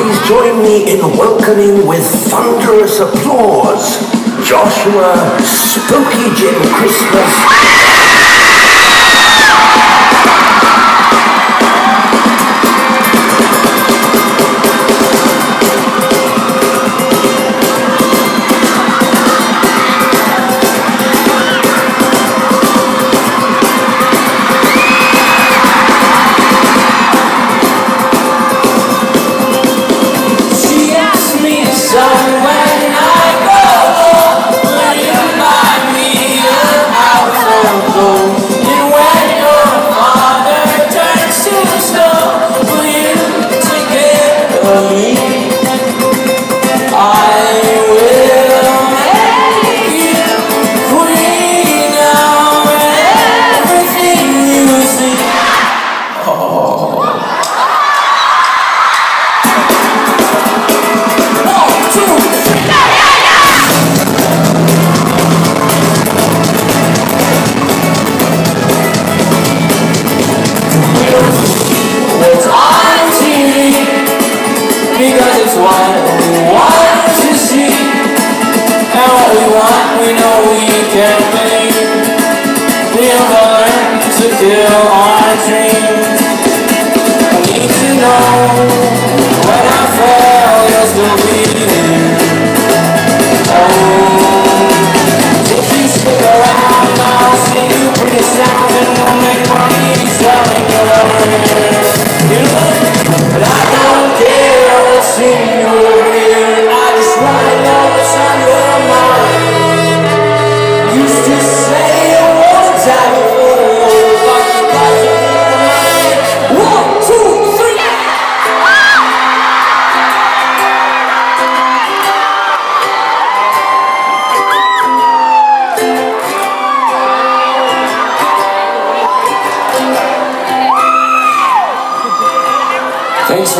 please join me in welcoming with thunderous applause Joshua Spooky Jim Christmas.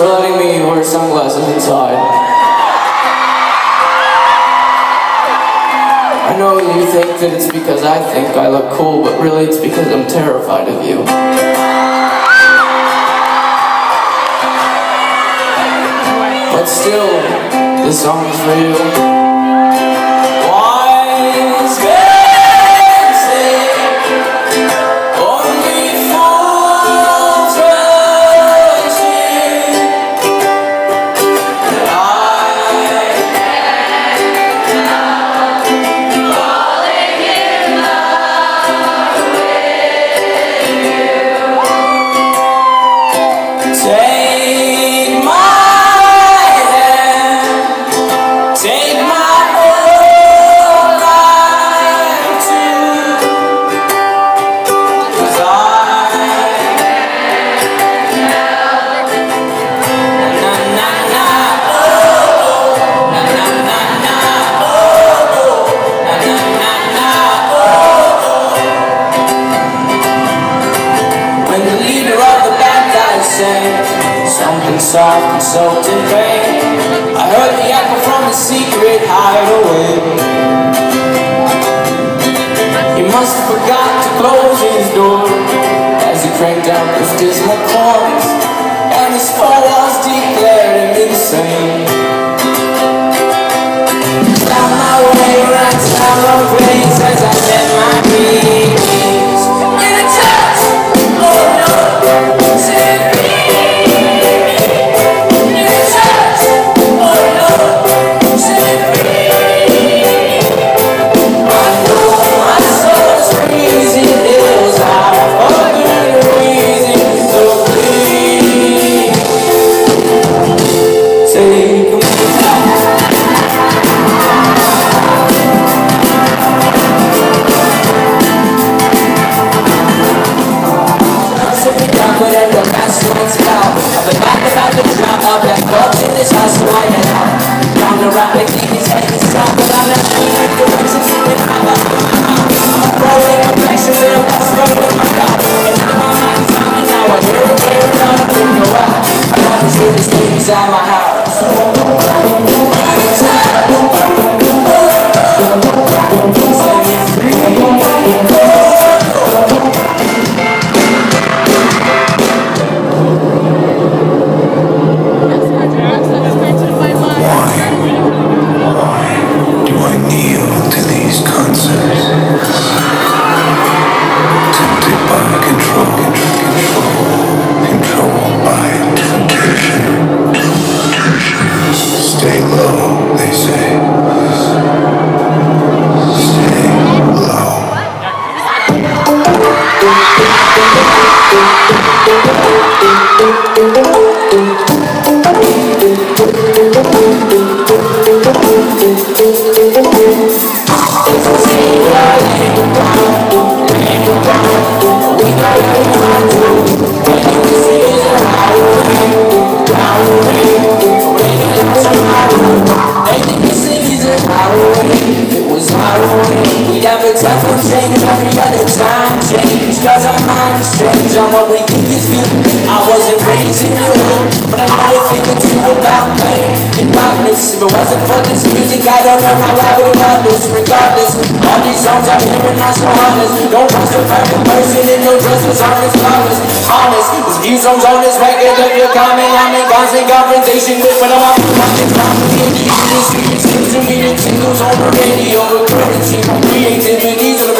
for letting me wear sunglasses inside. I know you think that it's because I think I look cool, but really it's because I'm terrified of you. But still, this song is for you. our minds change I'm what we think is you I wasn't raising you, But I'm always thinking to you about pain And darkness If it wasn't for this music I don't know how I would have this. Regardless All these songs I'm hearing are so honest. Don't trust the perfect person And no trust was honest Flawless Honest. This few songs on this record that you're coming I'm in constant confrontation With But I'm out Fucking complicated These streets Seems to me. The tingles on the radio With currency Creativity's on the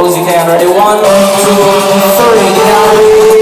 low as you can. Ready? One, two, three. Get down.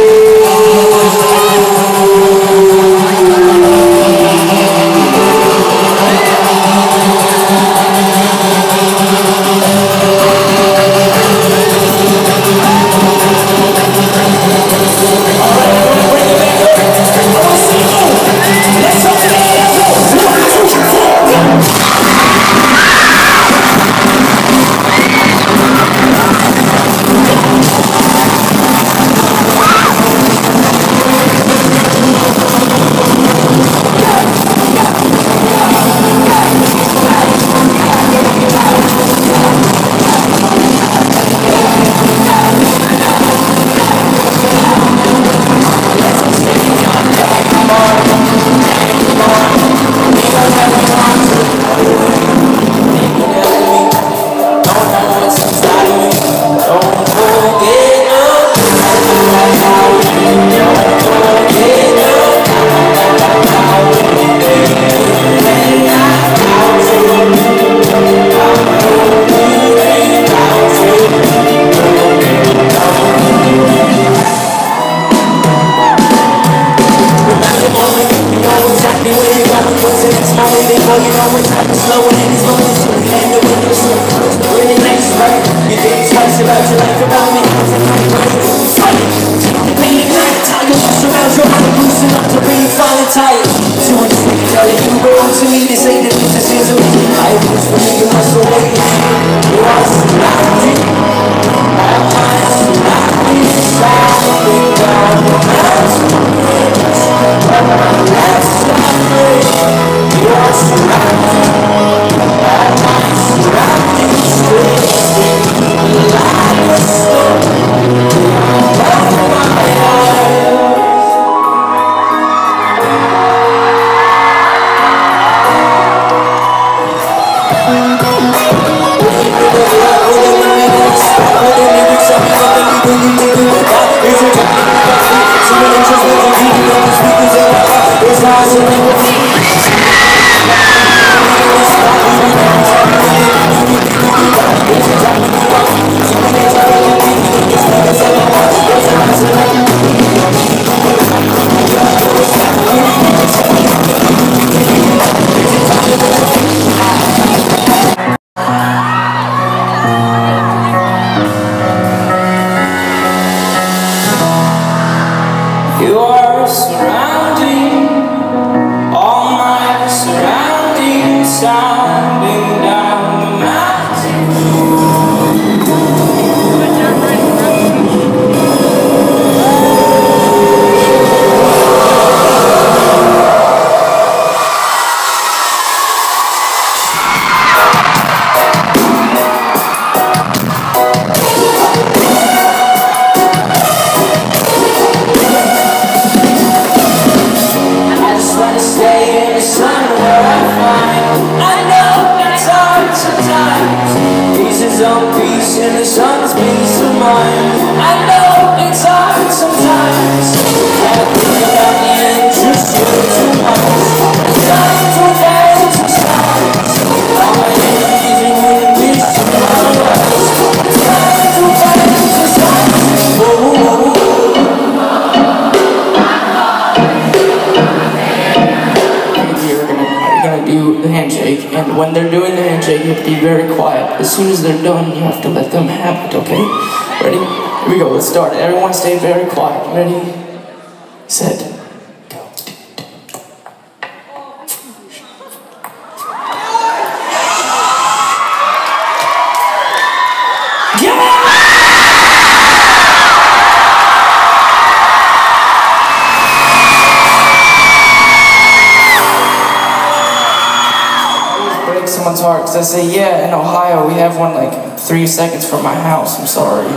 You have to be very quiet. As soon as they're done, you have to let them have it, okay? Ready? Here we go. Let's start. Everyone stay very quiet. Ready? Set. Someone's heart because I say, yeah, in Ohio we have one like three seconds from my house. I'm sorry.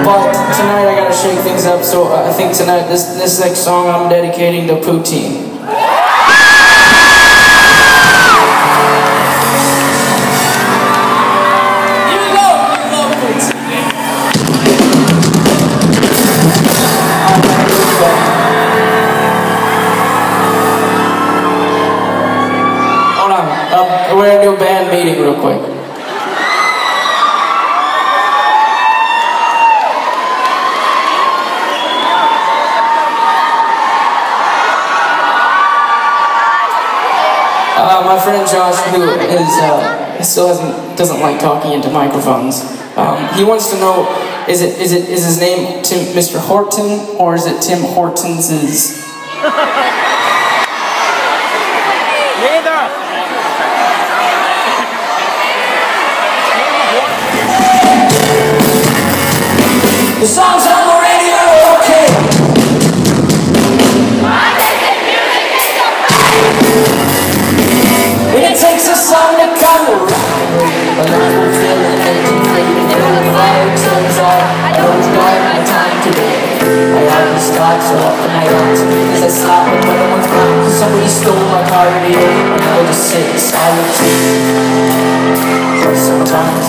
But tonight I gotta shake things up, so uh, I think tonight this this next song I'm dedicating to Poutine. We're do a band meeting real quick. Uh, my friend Josh, who is uh, still doesn't like talking into microphones, um, he wants to know: is it is it is his name Tim, Mr. Horton or is it Tim Hortons? Songs on the radio, okay. It takes a song to around. A little feeling empty, and the fire turns on. I don't my time today. I always start so often to because I stop when no one's around. Cause somebody stole my and I just sit in. But sometimes.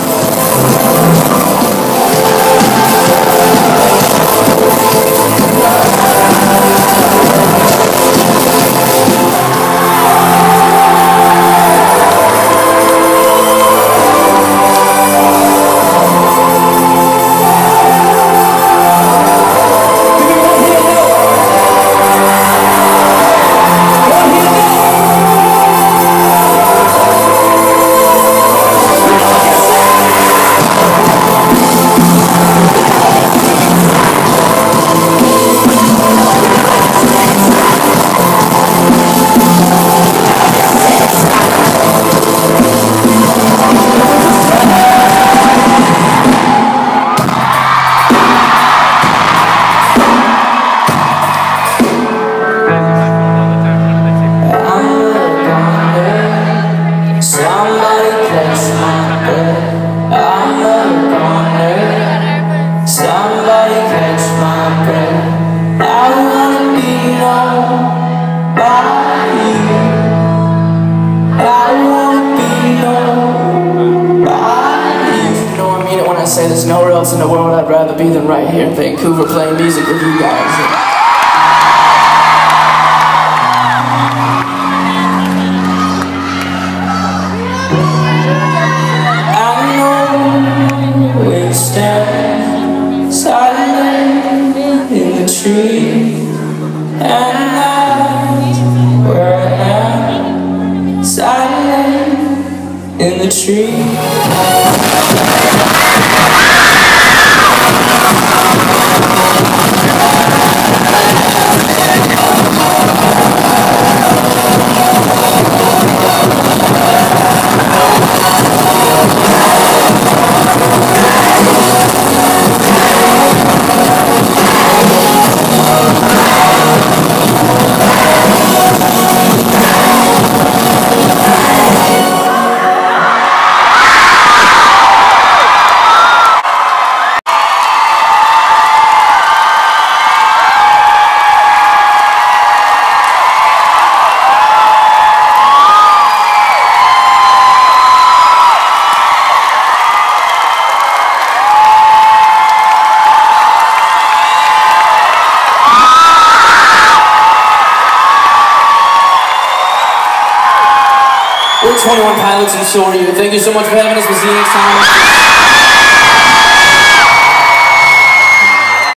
I'm Vancouver playing music with you guys. I know we stand silent in the tree, and I we're silent in the tree. 21 and so. Thank you so much for having us. We'll see you next time.